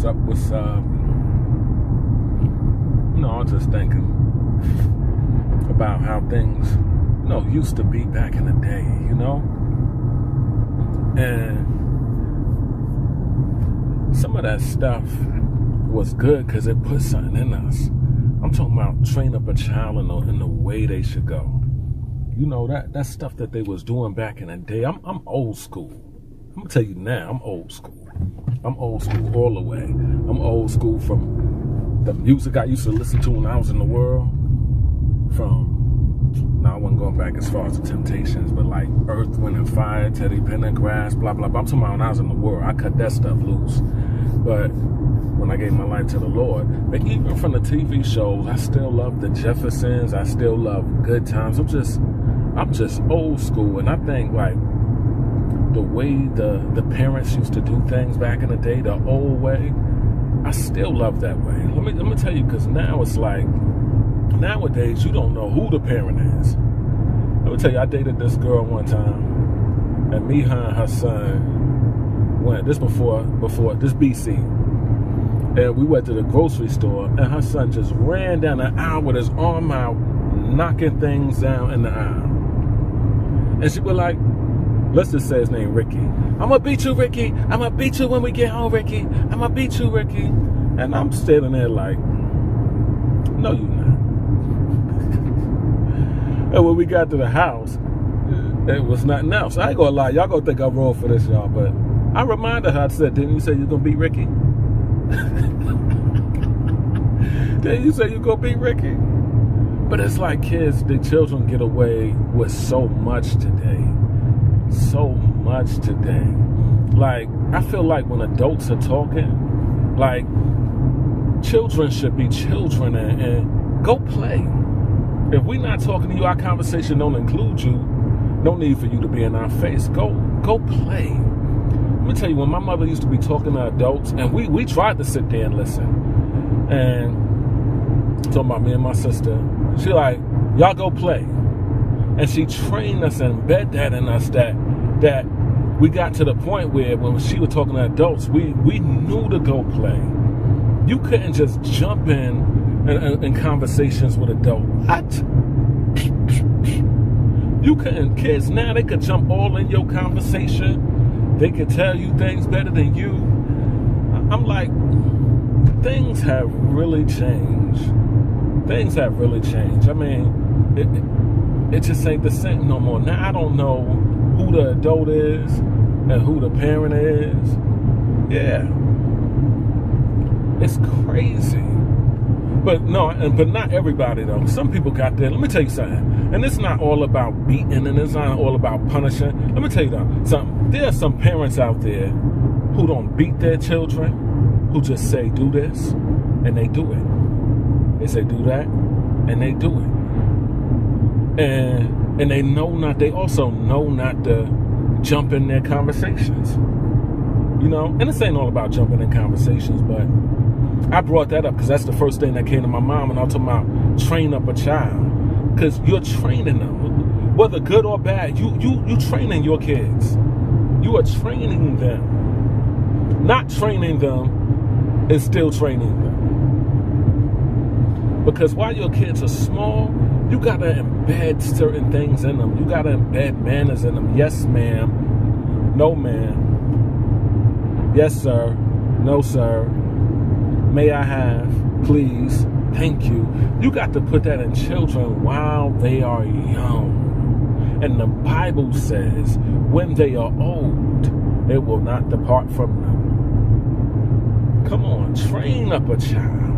what's up, what's up. Um, you know, I was just thinking about how things, you know, used to be back in the day, you know? And some of that stuff was good because it put something in us. I'm talking about train up a child in the, in the way they should go. You know, that, that stuff that they was doing back in the day. I'm, I'm old school. I'm going to tell you now, I'm old school. I'm old school all the way. I'm old school from the music I used to listen to when I was in the world. From now I wasn't going back as far as the Temptations, but like Earth, Wind and Fire, Teddy Pendergrass, blah blah blah. I'm talking about when I was in the world. I cut that stuff loose. But when I gave my life to the Lord, but even from the TV shows, I still love the Jeffersons. I still love Good Times. I'm just, I'm just old school, and I think like the way the the parents used to do things back in the day, the old way. I still love that way. Let me let me tell you, because now it's like nowadays you don't know who the parent is. Let me tell you, I dated this girl one time, and me, her, and her son went. This before before this BC, and we went to the grocery store, and her son just ran down the aisle with his arm out, knocking things down in the aisle, and she was like let's just say his name Ricky. I'm gonna beat you, Ricky. I'm gonna beat you when we get home, Ricky. I'm gonna beat you, Ricky. And I'm standing there like, no, you're not. and when we got to the house, it was nothing else. I ain't gonna lie, y'all gonna think I'm wrong for this, y'all, but I reminded her, I said, didn't you say you're gonna beat Ricky? didn't you say you're gonna beat Ricky? But it's like kids, the children get away with so much today so much today. Like, I feel like when adults are talking, like, children should be children and, and go play. If we're not talking to you, our conversation don't include you. No need for you to be in our face. Go, go play. Let me tell you, when my mother used to be talking to adults, and we we tried to sit there and listen, and talking about me and my sister, she like, y'all go play and she trained us and embed that in us that that we got to the point where when she was talking to adults, we we knew to go play. You couldn't just jump in in, in, in conversations with adults. What? You couldn't. Kids now they could jump all in your conversation. They could tell you things better than you. I'm like, things have really changed. Things have really changed. I mean, it, it just ain't the same no more. Now I don't know who the adult is and who the parent is. Yeah. It's crazy. But no, but not everybody though. Some people got that. Let me tell you something. And it's not all about beating and it's not all about punishing. Let me tell you though, something. There are some parents out there who don't beat their children, who just say do this, and they do it. They say do that, and they do it and and they know not they also know not to jump in their conversations. You know? And this ain't all about jumping in conversations but i brought that up because that's the first thing that came to my mind when i was talking about train up a child. Because you're training them whether good or bad. You you you training your kids. You are training them. Not training them is still training them because while your kids are small you gotta embed certain things in them. You gotta embed manners in them. Yes, ma'am. No, ma'am. Yes, sir. No, sir. May I have? Please. Thank you. You got to put that in children while they are young. And the Bible says, when they are old, it will not depart from them. Come on, train up a child.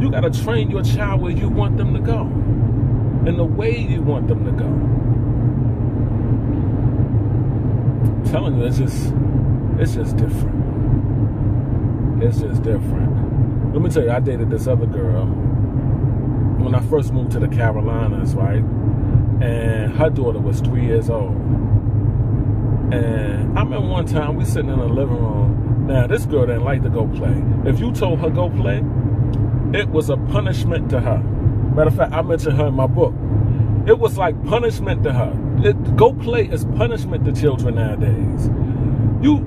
You got to train your child where you want them to go and the way you want them to go. I'm telling you, it's just it's just different. It's just different. Let me tell you, I dated this other girl when I first moved to the Carolinas, right? And her daughter was three years old. And I remember one time we sitting in the living room. Now this girl didn't like to go play. If you told her go play, it was a punishment to her. Matter of fact, I mentioned her in my book. It was like punishment to her. It, go play is punishment to children nowadays. You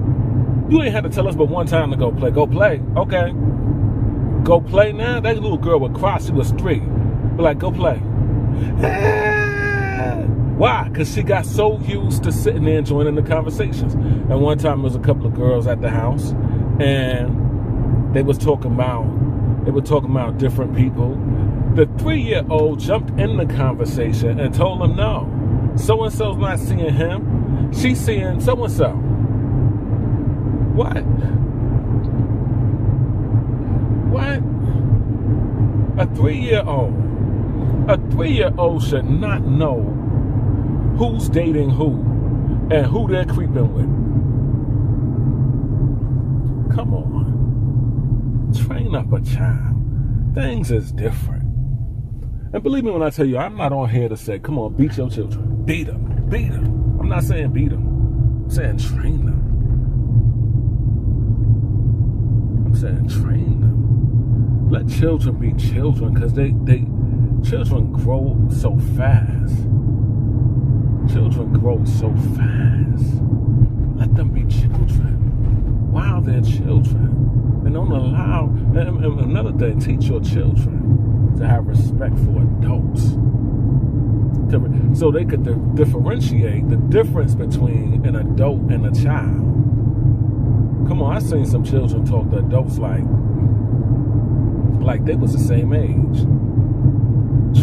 you ain't had to tell us but one time to go play. Go play. Okay. go play now, that little girl would cry. She was three. Be like, go play. Why? Because she got so used to sitting there and joining the conversations. And one time there was a couple of girls at the house, and they was talking about they were talking about different people. The three-year-old jumped in the conversation and told them no. So and so's not seeing him. She's seeing so and so. What? What? A three-year-old. A three-year-old should not know who's dating who and who they're creeping with. Come on. Up a child. Things is different. And believe me when I tell you, I'm not on here to say, come on, beat your children. Beat them. Beat them. I'm not saying beat them. I'm saying train them. I'm saying train them. Let children be children because they, they children grow so fast. Children grow so fast. Let them be children while they're children. And don't allow, another thing, teach your children to have respect for adults. So they could differentiate the difference between an adult and a child. Come on, I've seen some children talk to adults like, like they was the same age.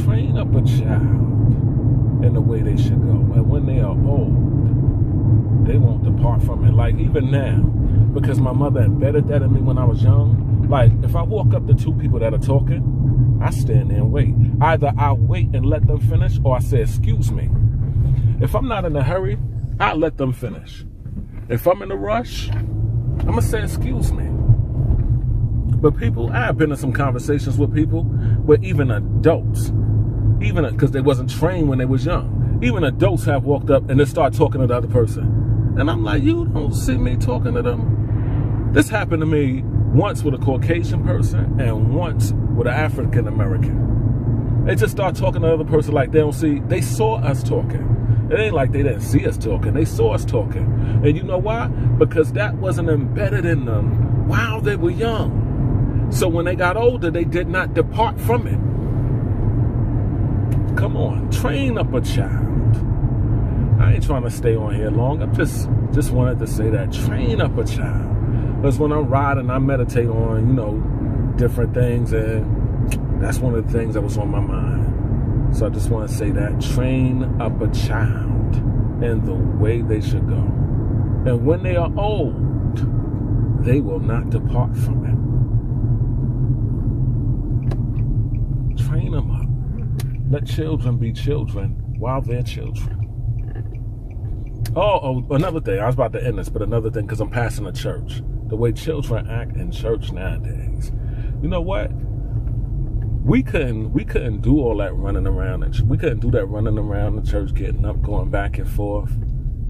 Train up a child in the way they should go. And when they are old, they won't depart from it. Like even now, because my mother embedded that in me when I was young. Like if I walk up to two people that are talking, I stand there and wait. Either I wait and let them finish, or I say, excuse me. If I'm not in a hurry, I let them finish. If I'm in a rush, I'm gonna say, excuse me. But people, I've been in some conversations with people where even adults even because they wasn't trained when they was young. Even adults have walked up and they start talking to the other person. And I'm like, you don't see me talking to them. This happened to me once with a Caucasian person and once with an African American. They just start talking to the other person like they don't see, they saw us talking. It ain't like they didn't see us talking. They saw us talking. And you know why? Because that wasn't embedded in them while they were young. So when they got older, they did not depart from it. Come on, train up a child. I ain't trying to stay on here long. I just just wanted to say that train up a child. Because when I'm riding, I meditate on you know different things, and that's one of the things that was on my mind. So I just want to say that train up a child in the way they should go, and when they are old, they will not depart from it. Train them up. Let children be children while they're children. Oh, oh, another thing. I was about to end this, but another thing, because I'm passing a church. The way children act in church nowadays. You know what? We couldn't we couldn't do all that running around and we couldn't do that running around the church, getting up, going back and forth.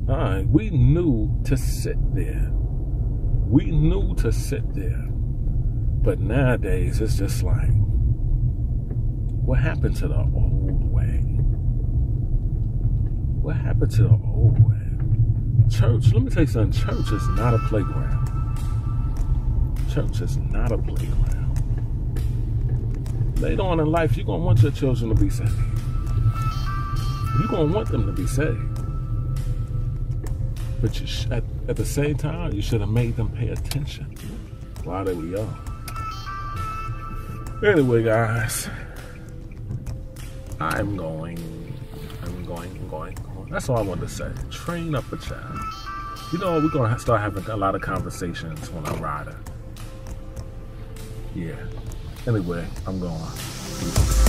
All right, we knew to sit there. We knew to sit there. But nowadays it's just like what happened to the old way? What happened to the old way? Church, let me tell you something. Church is not a playground. Church is not a playground. Later on in life, you're going to want your children to be saved. You're going to want them to be saved. But you at, at the same time, you should have made them pay attention while they were young. Anyway, guys. I'm going, I'm going, I'm going. That's all I wanted to say. Train up a child. You know, we're going to start having a lot of conversations when I'm riding. Yeah. Anyway, I'm going.